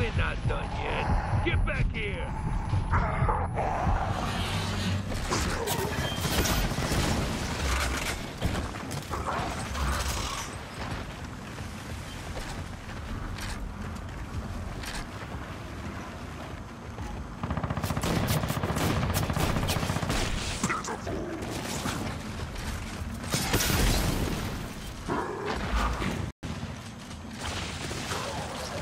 We're not done yet. Get back here!